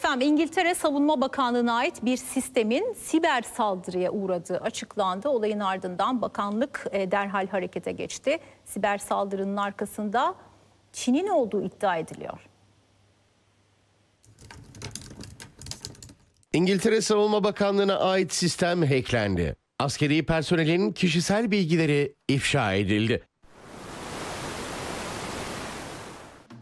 Efendim İngiltere Savunma Bakanlığı'na ait bir sistemin siber saldırıya uğradığı açıklandı. Olayın ardından bakanlık e, derhal harekete geçti. Siber saldırının arkasında Çin'in olduğu iddia ediliyor. İngiltere Savunma Bakanlığı'na ait sistem hacklendi. Askeri personelin kişisel bilgileri ifşa edildi.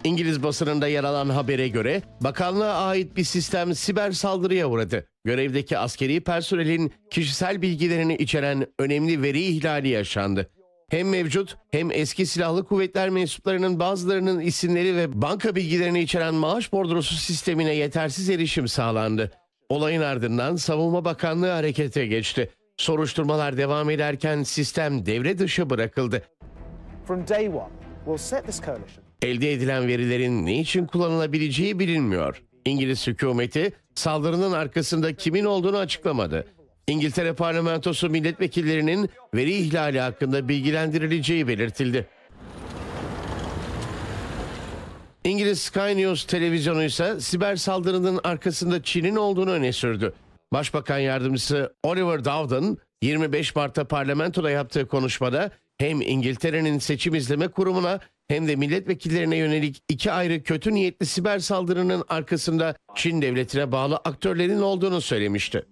İngiliz basınında yer alan habere göre bakanlığa ait bir sistem siber saldırıya uğradı. Görevdeki askeri personelin kişisel bilgilerini içeren önemli veri ihlali yaşandı. Hem mevcut hem eski silahlı kuvvetler mensuplarının bazılarının isimleri ve banka bilgilerini içeren maaş bordrosu sistemine yetersiz erişim sağlandı. Olayın ardından Savunma Bakanlığı harekete geçti. Soruşturmalar devam ederken sistem devre dışı bırakıldı. From day one, we'll set this coalition Elde edilen verilerin ne için kullanılabileceği bilinmiyor. İngiliz hükümeti saldırının arkasında kimin olduğunu açıklamadı. İngiltere parlamentosu milletvekillerinin veri ihlali hakkında bilgilendirileceği belirtildi. İngiliz Sky News televizyonu ise siber saldırının arkasında Çin'in olduğunu öne sürdü. Başbakan yardımcısı Oliver Dowden 25 Mart'ta parlamentoda yaptığı konuşmada hem İngiltere'nin seçim izleme kurumuna hem de milletvekillerine yönelik iki ayrı kötü niyetli siber saldırının arkasında Çin devletine bağlı aktörlerin olduğunu söylemişti.